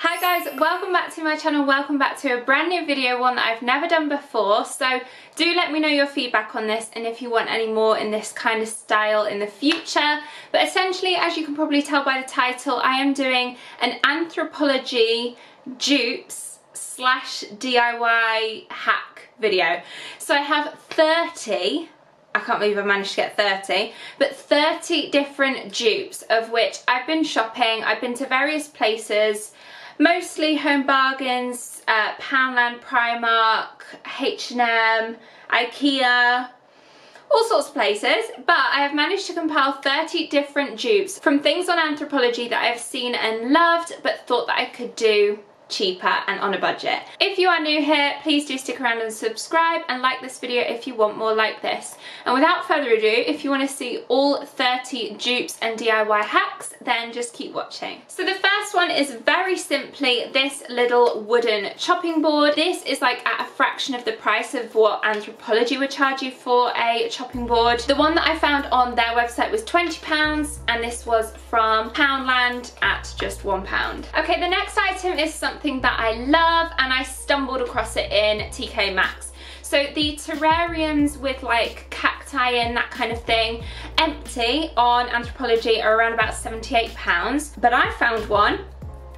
Hi guys, welcome back to my channel, welcome back to a brand new video, one that I've never done before, so do let me know your feedback on this and if you want any more in this kind of style in the future. But essentially, as you can probably tell by the title, I am doing an Anthropologie dupes slash DIY hack video. So I have 30 I can't believe I managed to get 30, but 30 different dupes of which I've been shopping, I've been to various places, Mostly Home Bargains, uh, Poundland, Primark, H&M, Ikea, all sorts of places, but I have managed to compile 30 different dupes from things on Anthropologie that I've seen and loved, but thought that I could do cheaper and on a budget. If you are new here, please do stick around and subscribe and like this video if you want more like this. And without further ado, if you want to see all 30 dupes and DIY hacks, then just keep watching. So the first one is very simply this little wooden chopping board. This is like at a fraction of the price of what Anthropologie would charge you for a chopping board. The one that I found on their website was £20 and this was from Poundland at just £1. Okay, the next item is something something that I love and I stumbled across it in TK Maxx. So the terrariums with like cacti and that kind of thing, empty on Anthropologie are around about £78, but I found one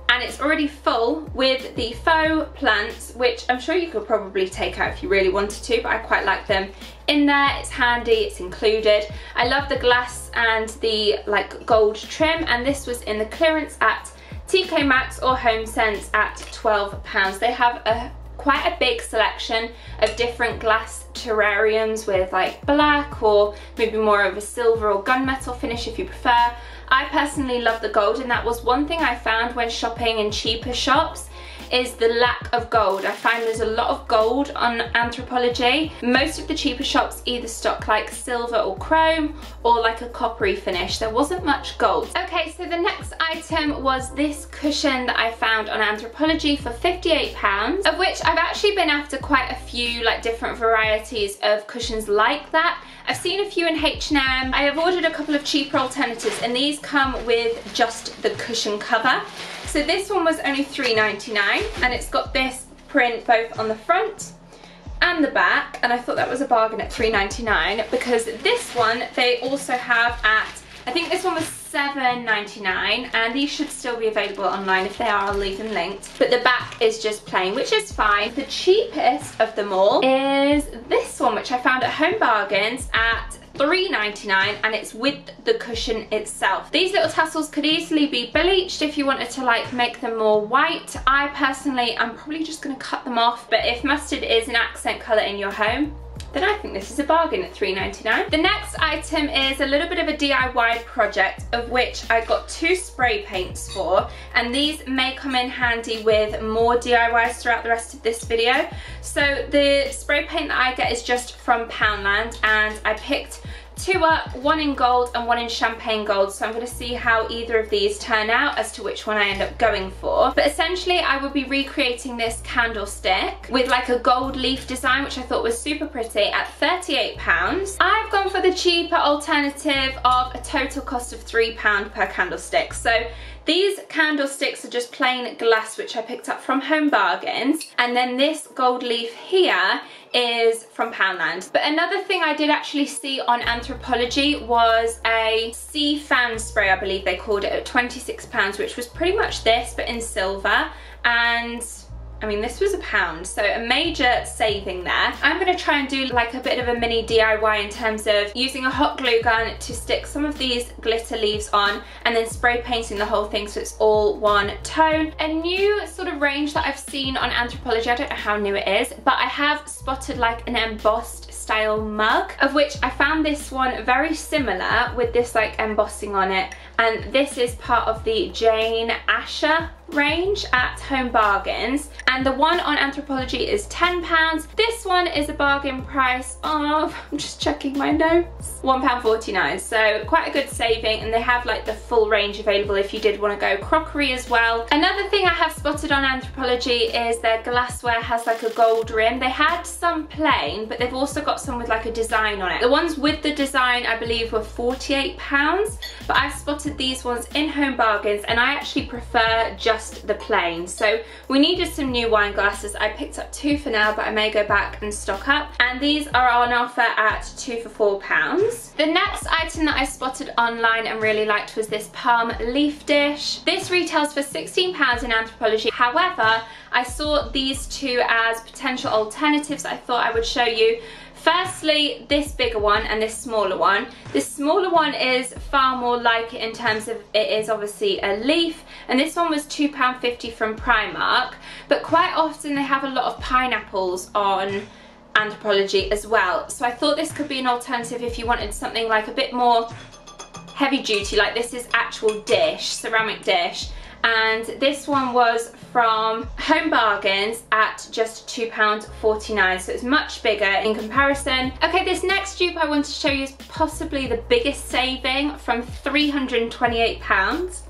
and it's already full with the faux plants, which I'm sure you could probably take out if you really wanted to, but I quite like them in there. It's handy, it's included. I love the glass and the like gold trim, and this was in the clearance at TK Maxx or HomeSense at £12. They have a quite a big selection of different glass terrariums with like black or maybe more of a silver or gunmetal finish if you prefer. I personally love the gold and that was one thing I found when shopping in cheaper shops is the lack of gold. I find there's a lot of gold on Anthropologie. Most of the cheaper shops either stock like silver or chrome or like a coppery finish. There wasn't much gold. Okay, so the next item was this cushion that I found on Anthropologie for 58 pounds, of which I've actually been after quite a few like different varieties of cushions like that. I've seen a few in H&M. I have ordered a couple of cheaper alternatives and these come with just the cushion cover. So this one was only $3.99 and it's got this print both on the front and the back and I thought that was a bargain at $3.99 because this one they also have at, I think this one was $7.99 and these should still be available online if they are I'll leave them linked but the back is just plain which is fine. The cheapest of them all is this one which I found at Home Bargains at $3.99 and it's with the cushion itself. These little tassels could easily be bleached if you wanted to like make them more white. I personally, I'm probably just going to cut them off but if mustard is an accent colour in your home, then I think this is a bargain at $3.99. The next item is a little bit of a DIY project of which I got two spray paints for and these may come in handy with more DIYs throughout the rest of this video. So the spray paint that I get is just from Poundland and I picked two up, one in gold and one in champagne gold. So I'm going to see how either of these turn out as to which one I end up going for. But essentially I will be recreating this candlestick with like a gold leaf design, which I thought was super pretty at £38. I've gone for the cheaper alternative of a total cost of £3 per candlestick. So these candlesticks are just plain glass, which I picked up from Home Bargains. And then this gold leaf here is from Poundland. But another thing I did actually see on Anthropologie was a sea fan spray, I believe they called it, at £26, which was pretty much this, but in silver. And I mean, this was a pound, so a major saving there. I'm gonna try and do like a bit of a mini DIY in terms of using a hot glue gun to stick some of these glitter leaves on and then spray painting the whole thing so it's all one tone. A new sort of range that I've seen on Anthropologie, I don't know how new it is, but I have spotted like an embossed style mug, of which I found this one very similar with this like embossing on it. And this is part of the Jane Asher range at Home Bargains and the one on Anthropologie is £10. This one is a bargain price of, I'm just checking my notes, £1.49 so quite a good saving and they have like the full range available if you did want to go crockery as well. Another thing I have spotted on Anthropologie is their glassware has like a gold rim. They had some plain, but they've also got some with like a design on it. The ones with the design, I believe, were £48, but I've spotted these ones in Home Bargains, and I actually prefer just the plain. So we needed some new wine glasses. I picked up two for now, but I may go back and stock up. And these are on offer at two for four pounds. The next item that I spotted online and really liked was this palm leaf dish. This retails for £16 in Anthropologie. However, I saw these two as potential alternatives I thought I would show you. Firstly, this bigger one and this smaller one. This smaller one is far more like it in terms of it is obviously a leaf and this one was £2.50 from Primark but quite often they have a lot of pineapples on Anthropologie as well. So I thought this could be an alternative if you wanted something like a bit more heavy duty like this is actual dish, ceramic dish and this one was from Home Bargains at just £2.49 so it's much bigger in comparison. Okay this next dupe I want to show you is possibly the biggest saving from £328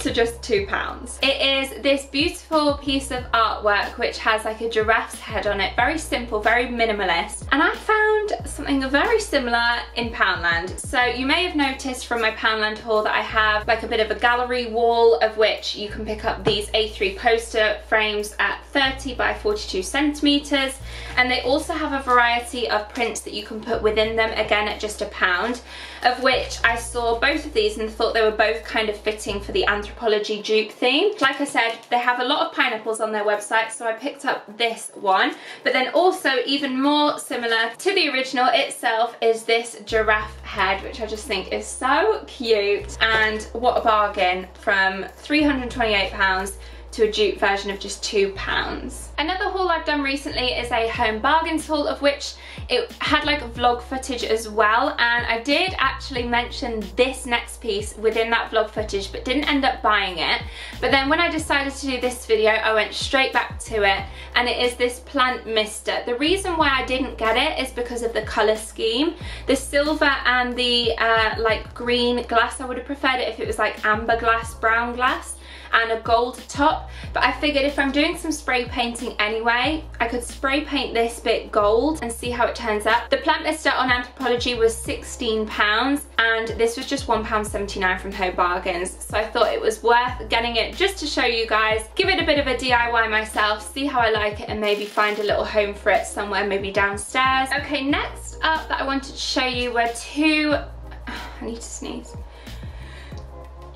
to just two pounds. It is this beautiful piece of artwork which has like a giraffe's head on it. Very simple, very minimalist. And I found something very similar in Poundland. So you may have noticed from my Poundland haul that I have like a bit of a gallery wall of which you can pick up these A3 poster frames at 30 by 42 centimeters. And they also have a variety of prints that you can put within them, again at just a pound, of which I saw both of these and thought they were both kind of fitting for the Anthropologie dupe theme. Like I said, they have a lot of pineapples on their website, so I picked up this one. But then also, even more similar to the original itself, is this giraffe head, which I just think is so cute. And what a bargain from £328 to a dupe version of just £2. Another haul I've done recently is a home bargains haul of which it had like vlog footage as well and I did actually mention this next piece within that vlog footage but didn't end up buying it. But then when I decided to do this video I went straight back to it and it is this plant mister. The reason why I didn't get it is because of the colour scheme. The silver and the uh, like green glass I would have preferred it if it was like amber glass, brown glass and a gold top. But I figured if I'm doing some spray painting anyway, I could spray paint this bit gold and see how it turns out. The plant mister on Anthropologie was £16 and this was just £1.79 from Home Bargains. So I thought it was worth getting it just to show you guys, give it a bit of a DIY myself, see how I like it and maybe find a little home for it somewhere, maybe downstairs. Okay, next up that I wanted to show you were two, I need to sneeze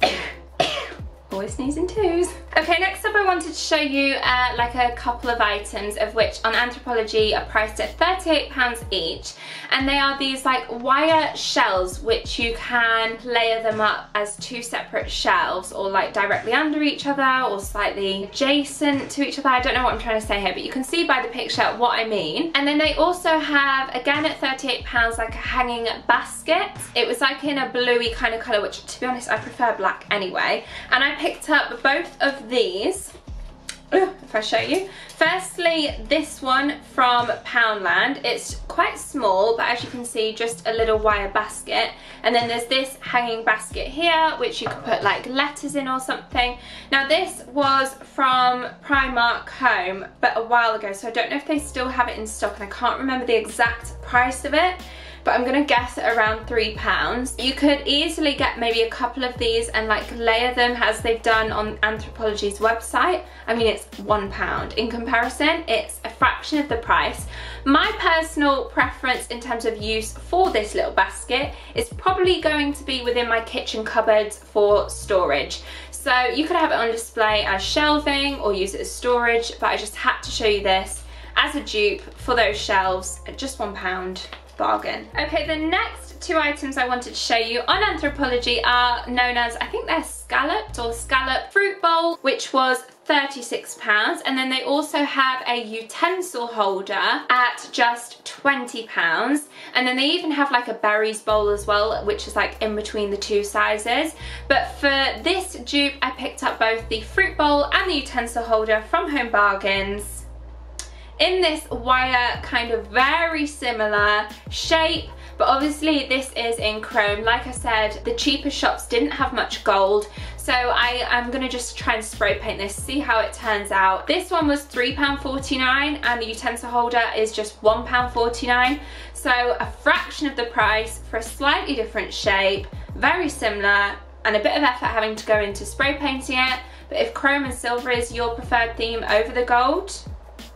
always sneezing twos. Okay, next up I wanted to show you uh, like a couple of items of which on Anthropologie are priced at £38 each. And they are these like wire shelves which you can layer them up as two separate shelves or like directly under each other or slightly adjacent to each other. I don't know what I'm trying to say here, but you can see by the picture what I mean. And then they also have, again at £38, like a hanging basket. It was like in a bluey kind of colour, which to be honest, I prefer black anyway. And I picked up both of these if I show you. Firstly, this one from Poundland. It's quite small, but as you can see, just a little wire basket. And then there's this hanging basket here, which you could put like letters in or something. Now this was from Primark Home, but a while ago, so I don't know if they still have it in stock, and I can't remember the exact price of it but I'm gonna guess around three pounds. You could easily get maybe a couple of these and like layer them as they've done on Anthropologie's website. I mean, it's one pound. In comparison, it's a fraction of the price. My personal preference in terms of use for this little basket is probably going to be within my kitchen cupboards for storage. So you could have it on display as shelving or use it as storage, but I just had to show you this as a dupe for those shelves at just one pound bargain. Okay, the next two items I wanted to show you on Anthropologie are known as, I think they're scalloped or scallop fruit bowl, which was £36 and then they also have a utensil holder at just £20 and then they even have like a berries bowl as well which is like in between the two sizes. But for this dupe I picked up both the fruit bowl and the utensil holder from Home Bargains in this wire kind of very similar shape but obviously this is in chrome like I said the cheaper shops didn't have much gold So I am gonna just try and spray paint this, see how it turns out. This one was £3.49 and the utensil holder is just £1.49. So a fraction of the price for a slightly different shape, very similar, and a bit of effort having to go into spray painting it. But if chrome and silver is your preferred theme over the gold,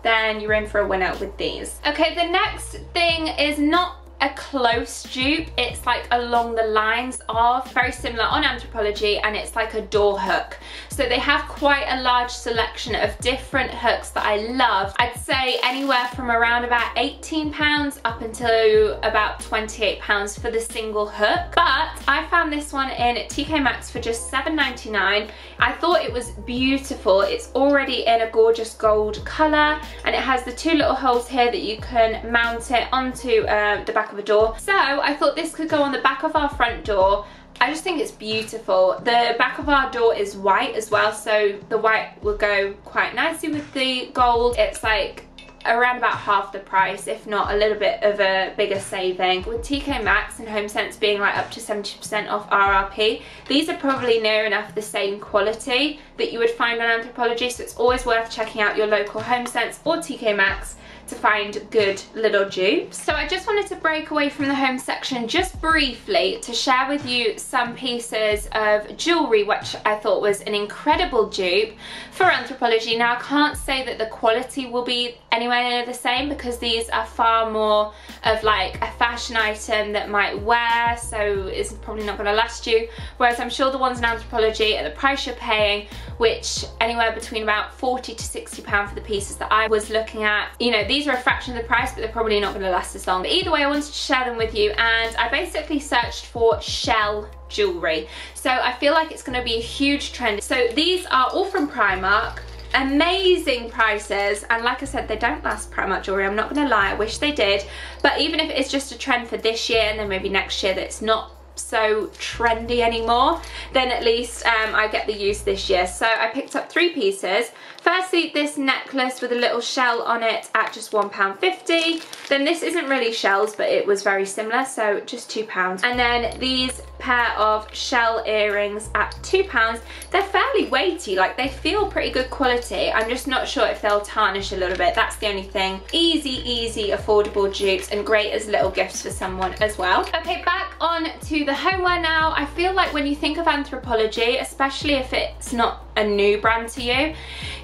then you're in for a winner with these. Okay, the next thing is not a close dupe. It's like along the lines of very similar on Anthropologie and it's like a door hook. So they have quite a large selection of different hooks that I love. I'd say anywhere from around about 18 pounds up until about 28 pounds for the single hook. But I found this one in TK Maxx for just 7.99. I thought it was beautiful. It's already in a gorgeous gold color and it has the two little holes here that you can mount it onto uh, the back back of a door. So I thought this could go on the back of our front door I just think it's beautiful. The back of our door is white as well, so the white will go quite nicely with the gold. It's like around about half the price, if not a little bit of a bigger saving. With TK Maxx and HomeSense being like up to 70% off RRP, these are probably near enough the same quality that you would find on Anthropologie, so it's always worth checking out your local HomeSense or TK Maxx to find good little dupes. So I just wanted to break away from the home section just briefly to share with you some pieces of jewellery which I thought was an incredible dupe for Anthropologie. Now I can't say that the quality will be anywhere near the same because these are far more of like a fashion item that might wear so it's probably not going to last you whereas I'm sure the ones in Anthropologie at the price you're paying which anywhere between about 40 to 60 pound for the pieces that I was looking at you know these these are a fraction of the price, but they're probably not gonna last as long. But either way, I wanted to share them with you and I basically searched for shell jewelry. So I feel like it's gonna be a huge trend. So these are all from Primark amazing prices and like I said they don't last Primark jewelry I'm not gonna lie I wish they did but even if it's just a trend for this year and then maybe next year that's not so trendy anymore then at least um, I get the use this year so I picked up three pieces Firstly, this necklace with a little shell on it at just £1.50. Then this isn't really shells, but it was very similar, so just £2. And then these pair of shell earrings at £2. They're fairly weighty, like they feel pretty good quality. I'm just not sure if they'll tarnish a little bit. That's the only thing. Easy, easy, affordable dupes and great as little gifts for someone as well. Okay, back on to the homeware now. I feel like when you think of Anthropologie, especially if it's not a new brand to you,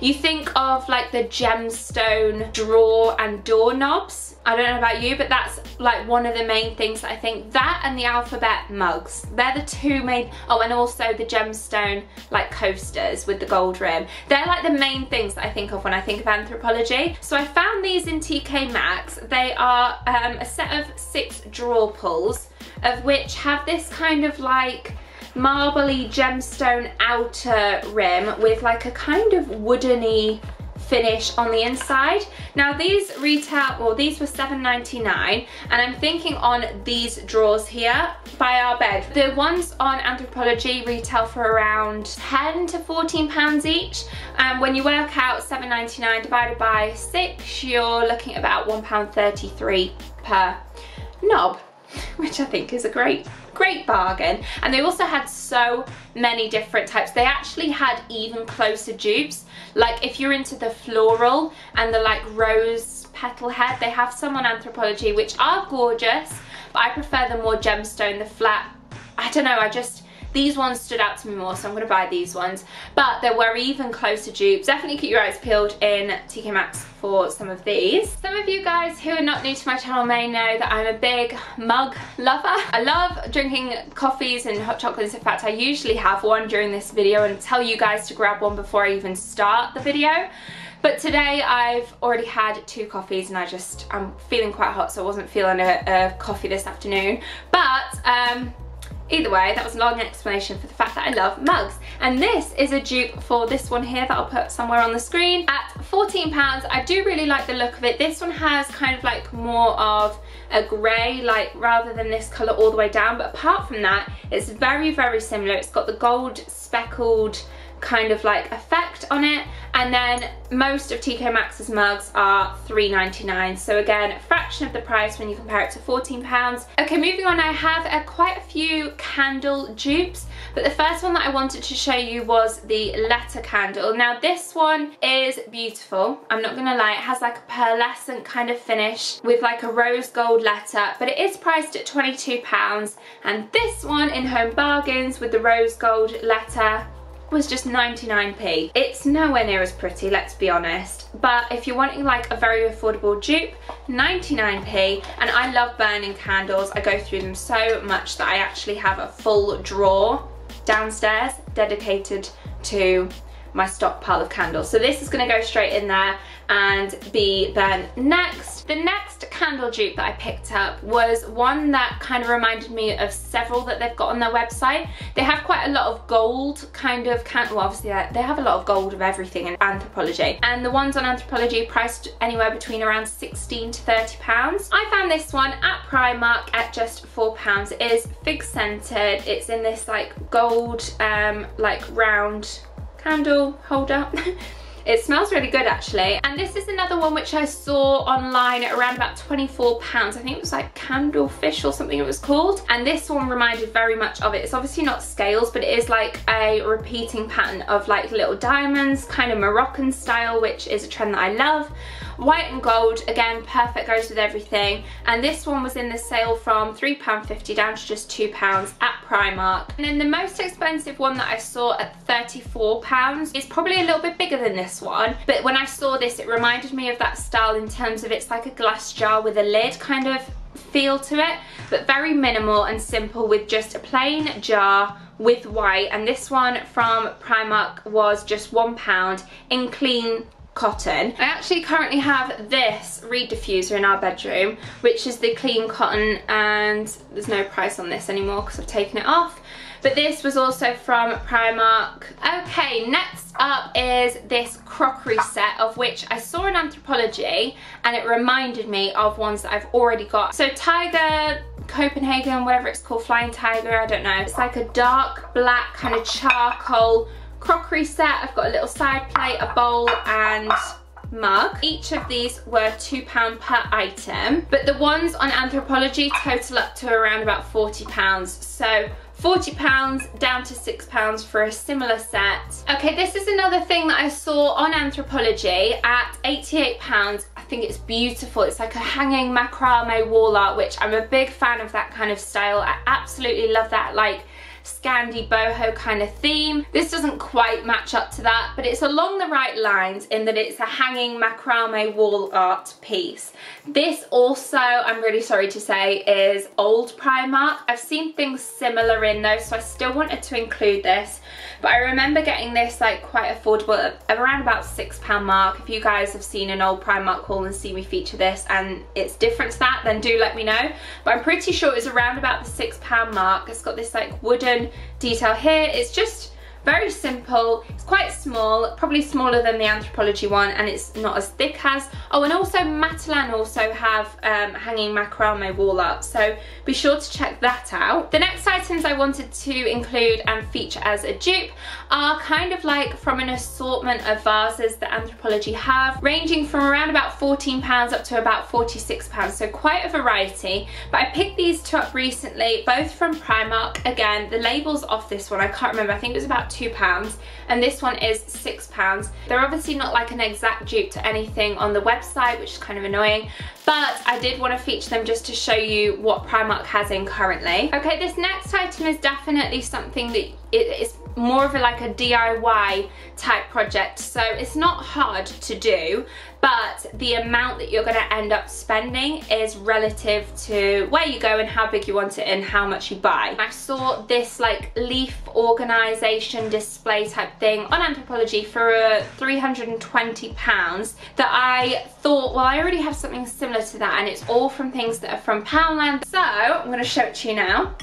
you think of like the gemstone drawer and doorknobs. I don't know about you, but that's like one of the main things that I think. That and the alphabet mugs. They're the two main, oh, and also the gemstone like coasters with the gold rim. They're like the main things that I think of when I think of Anthropologie. So I found these in TK Maxx. They are um, a set of six drawer pulls of which have this kind of like marbly gemstone outer rim with like a kind of woodeny finish on the inside. Now these retail, well these were $7.99 and I'm thinking on these drawers here by our bed. The ones on Anthropologie retail for around 10 to 14 pounds each. And when you work out $7.99 divided by six, you're looking at about £1.33 per knob, which I think is a great great bargain. And they also had so many different types. They actually had even closer dupes. Like if you're into the floral and the like rose petal head, they have some on Anthropologie which are gorgeous, but I prefer the more gemstone, the flat, I don't know, I just, these ones stood out to me more, so I'm going to buy these ones. But there were even closer dupes. Definitely keep your eyes peeled in TK Maxx for some of these. Some of you guys who are not new to my channel may know that I'm a big mug lover. I love drinking coffees and hot chocolates. In fact, I usually have one during this video and tell you guys to grab one before I even start the video. But today I've already had two coffees and I just, I'm feeling quite hot so I wasn't feeling a, a coffee this afternoon. But um, Either way, that was a long explanation for the fact that I love mugs. And this is a dupe for this one here that I'll put somewhere on the screen. At £14, I do really like the look of it. This one has kind of like more of a grey, like rather than this colour all the way down. But apart from that, it's very, very similar. It's got the gold speckled kind of like effect on it And then most of TK Maxx's mugs are $3.99. So again, a fraction of the price when you compare it to £14. Okay, moving on, I have uh, quite a few candle dupes. But the first one that I wanted to show you was the letter candle. Now this one is beautiful. I'm not gonna lie, it has like a pearlescent kind of finish with like a rose gold letter, but it is priced at £22. And this one in Home Bargains with the rose gold letter was just 99p. It's nowhere near as pretty, let's be honest. But if you're wanting like a very affordable dupe, 99p. And I love burning candles. I go through them so much that I actually have a full drawer downstairs dedicated to my stockpile of candles. So this is gonna go straight in there and be burnt next. The next candle dupe that I picked up was one that kind of reminded me of several that they've got on their website. They have quite a lot of gold kind of candle, well obviously they have a lot of gold of everything in Anthropologie. And the ones on Anthropologie priced anywhere between around 16 to 30 pounds. I found this one at Primark at just four pounds. It is fig scented. It's in this like gold, um, like round candle holder. It smells really good actually. And this is another one which I saw online around about 24 pounds. I think it was like Candlefish or something it was called. And this one reminded very much of it. It's obviously not scales, but it is like a repeating pattern of like little diamonds, kind of Moroccan style, which is a trend that I love. White and gold, again, perfect, goes with everything. And this one was in the sale from £3.50 down to just £2 at Primark. And then the most expensive one that I saw at £34 is probably a little bit bigger than this one. But when I saw this, it reminded me of that style in terms of it's like a glass jar with a lid kind of feel to it but very minimal and simple with just a plain jar with white and this one from Primark was just one pound in clean cotton. I actually currently have this reed diffuser in our bedroom, which is the clean cotton and there's no price on this anymore because I've taken it off. But this was also from Primark. Okay, next up is this crockery set of which I saw in Anthropologie, and it reminded me of ones that I've already got. So Tiger, Copenhagen, whatever it's called, Flying Tiger, I don't know. It's like a dark black kind of charcoal crockery set. I've got a little side plate, a bowl and mug. Each of these were £2 per item, but the ones on Anthropologie total up to around about £40. So £40 down to £6 for a similar set. Okay, this is another thing that I saw on Anthropologie at £88. I think it's beautiful. It's like a hanging macrame wall art, which I'm a big fan of that kind of style. I absolutely love that like Scandi boho kind of theme. This doesn't quite match up to that, but it's along the right lines in that it's a hanging macrame wall art piece. This also, I'm really sorry to say, is old Primark. I've seen things similar in those, so I still wanted to include this. But I remember getting this like quite affordable around about six pound mark. If you guys have seen an old Primark haul and see me feature this and it's different to that, then do let me know. But I'm pretty sure it was around about the six pound mark. It's got this like wooden detail here. It's just very simple, it's quite small, probably smaller than the Anthropologie one and it's not as thick as. Oh and also Matalan also have um, hanging macrame wall art so be sure to check that out. The next items I wanted to include and feature as a dupe are kind of like from an assortment of vases that Anthropologie have ranging from around about £14 up to about £46 so quite a variety but I picked these two up recently both from Primark again the labels off this one I can't remember I think it was about £2 and this one is £6. They're obviously not like an exact dupe to anything on the website which is kind of annoying but I did want to feature them just to show you what Primark has in currently. Okay this next item is definitely something that it is more of a, like a DIY type project so it's not hard to do but the amount that you're going to end up spending is relative to where you go and how big you want it and how much you buy. I saw this like leaf organisation display type thing on Anthropologie for uh, 320 pounds that I thought well I already have something similar to that and it's all from things that are from Poundland so I'm going to show it to you now.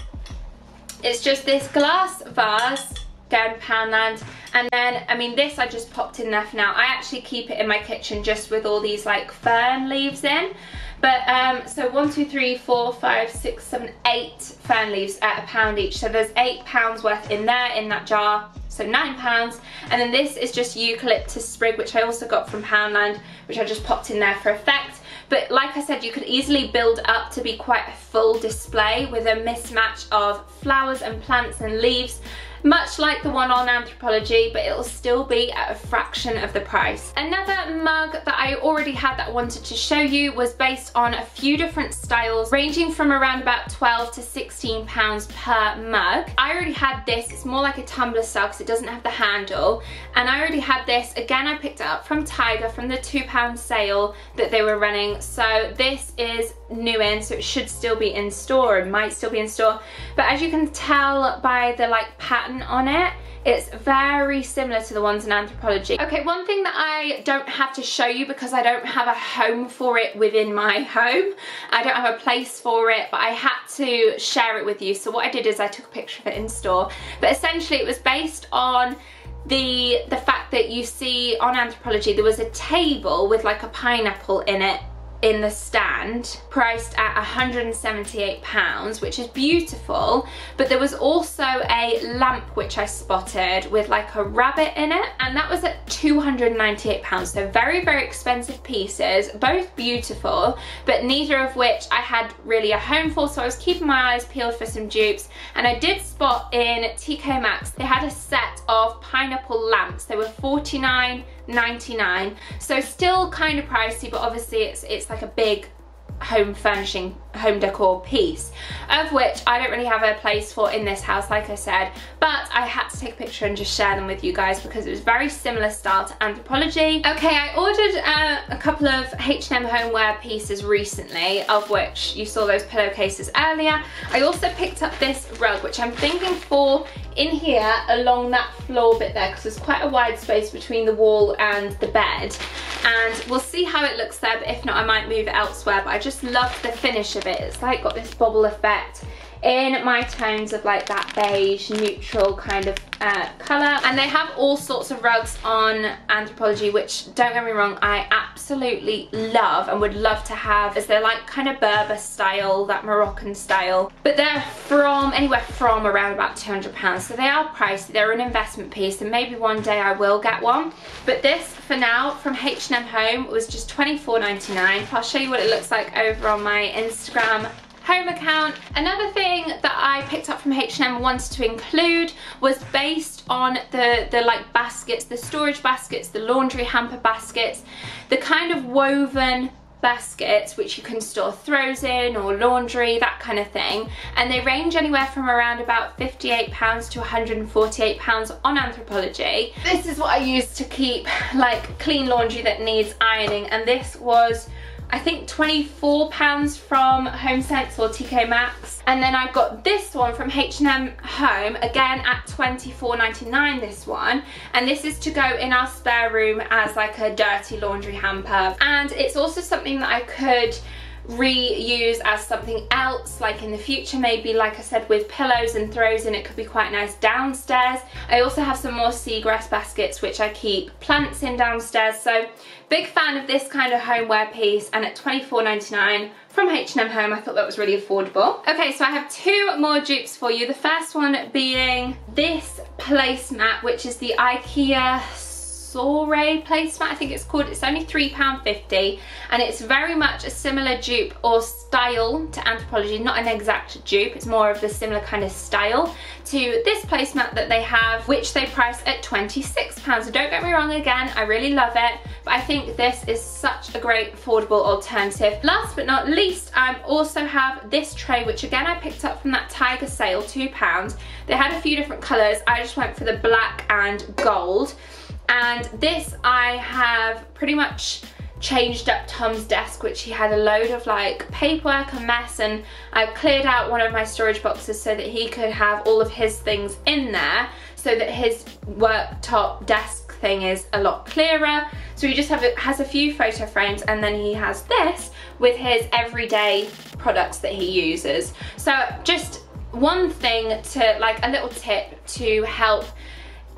It's just this glass vase again Poundland And then, I mean, this I just popped in there for now. I actually keep it in my kitchen just with all these like fern leaves in. But um, so one, two, three, four, five, six, seven, eight fern leaves at a pound each. So there's eight pounds worth in there in that jar. So nine pounds. And then this is just eucalyptus sprig, which I also got from Poundland, which I just popped in there for effect. But like I said, you could easily build up to be quite a full display with a mismatch of flowers and plants and leaves much like the one on Anthropologie, but it'll still be at a fraction of the price. Another mug that I already had that I wanted to show you was based on a few different styles, ranging from around about 12 to 16 pounds per mug. I already had this, it's more like a tumbler style because it doesn't have the handle, and I already had this, again I picked it up from Tiger from the two pound sale that they were running, so this is new in, so it should still be in store, it might still be in store, but as you can tell by the like pattern on it. It's very similar to the ones in Anthropologie. Okay, one thing that I don't have to show you because I don't have a home for it within my home. I don't have a place for it, but I had to share it with you. So what I did is I took a picture of it in store. But essentially it was based on the the fact that you see on Anthropologie there was a table with like a pineapple in it in the stand priced at 178 pounds which is beautiful but there was also a lamp which I spotted with like a rabbit in it and that was at 298. Pounds so very very expensive pieces both beautiful but neither of which I had really a home for so I was keeping my eyes peeled for some dupes and I did spot in TK Maxx they had a set of pineapple lamps. They were 49 99 so still kind of pricey but obviously it's it's like a big home furnishing, home decor piece, of which I don't really have a place for in this house, like I said, but I had to take a picture and just share them with you guys because it was very similar style to Anthropologie. Okay, I ordered uh, a couple of H&M homeware pieces recently, of which you saw those pillowcases earlier. I also picked up this rug, which I'm thinking for in here along that floor bit there because there's quite a wide space between the wall and the bed and we'll see how it looks there but if not I might move it elsewhere but I just love the finish of it it's like got this bubble effect in my tones of like that beige neutral kind of uh, colour and they have all sorts of rugs on Anthropologie which don't get me wrong I absolutely love and would love to have as they're like kind of Berber style that Moroccan style. But they're from anywhere from around about 200 pounds. So they are pricey. They're an investment piece and maybe one day I will get one. But this for now from H&M Home was just 24.99 I'll show you what it looks like over on my Instagram home account. Another thing that I picked up from H&M wanted to include was based on the, the like baskets, the storage baskets, the laundry hamper baskets, the kind of woven baskets which you can store throws in or laundry that kind of thing and they range anywhere from around about 58 pounds to 148 pounds on Anthropologie this is what I use to keep like clean laundry that needs ironing and this was I think £24 from HomeSense or TK Maxx. And then I got this one from H&M Home, again at $24.99 this one. And this is to go in our spare room as like a dirty laundry hamper. And it's also something that I could reuse as something else like in the future maybe like I said with pillows and throws in it could be quite nice downstairs. I also have some more seagrass baskets which I keep plants in downstairs. So big fan of this kind of homeware piece and at 24.99 from H&M Home I thought that was really affordable. Okay so I have two more dupes for you. The first one being this placemat which is the IKEA Soiree placemat, I think it's called. It's only £3.50 and it's very much a similar dupe or style to Anthropologie, not an exact dupe, it's more of the similar kind of style to this placemat that they have, which they price at £26. So don't get me wrong again, I really love it, but I think this is such a great affordable alternative. Last but not least, I also have this tray, which again I picked up from that Tiger sale, £2. They had a few different colours, I just went for the black and gold. And this I have pretty much changed up Tom's desk which he had a load of like paperwork, and mess and I cleared out one of my storage boxes so that he could have all of his things in there so that his worktop desk thing is a lot clearer. So he just have has a few photo frames and then he has this with his everyday products that he uses. So just one thing to like a little tip to help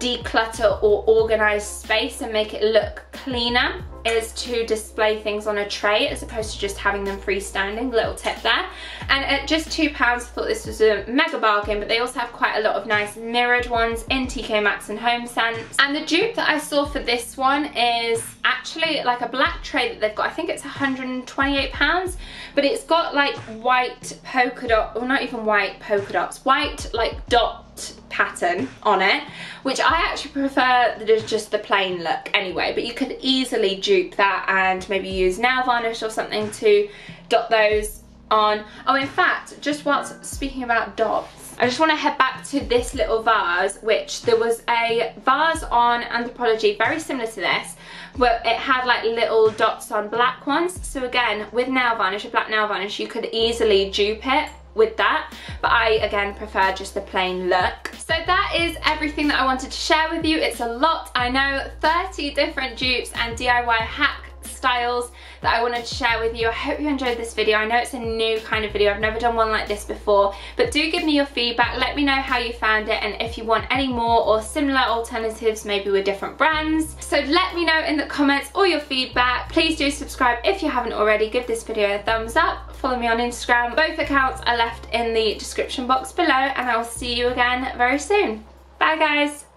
declutter or organize space and make it look cleaner is to display things on a tray as opposed to just having them freestanding, little tip there. And at just £2, I thought this was a mega bargain, but they also have quite a lot of nice mirrored ones in TK Maxx and HomeSense. And the dupe that I saw for this one is actually like a black tray that they've got, I think it's £128, but it's got like white polka dot, or not even white polka dots, white like dot pattern on it which I actually prefer that is just the plain look anyway but you could easily dupe that and maybe use nail varnish or something to dot those on. Oh in fact just whilst speaking about dots I just want to head back to this little vase which there was a vase on Anthropologie very similar to this but it had like little dots on black ones. So again with nail varnish a black nail varnish you could easily dupe it with that but I again prefer just the plain look. So that is everything that I wanted to share with you. It's a lot, I know, 30 different dupes and DIY hack styles that I wanted to share with you. I hope you enjoyed this video. I know it's a new kind of video. I've never done one like this before, but do give me your feedback. Let me know how you found it and if you want any more or similar alternatives, maybe with different brands. So let me know in the comments all your feedback. Please do subscribe if you haven't already. Give this video a thumbs up. Follow me on Instagram. Both accounts are left in the description box below and I will see you again very soon. Bye guys.